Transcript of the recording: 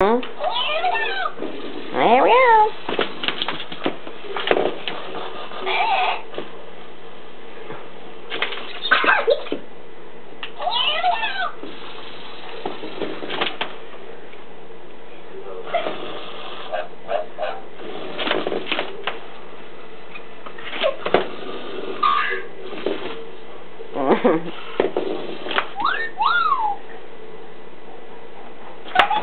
There we go. Mm-hmm.